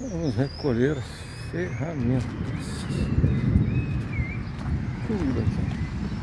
Vamos recolher ferramentas. Tudo aqui.